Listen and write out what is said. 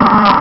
Ah!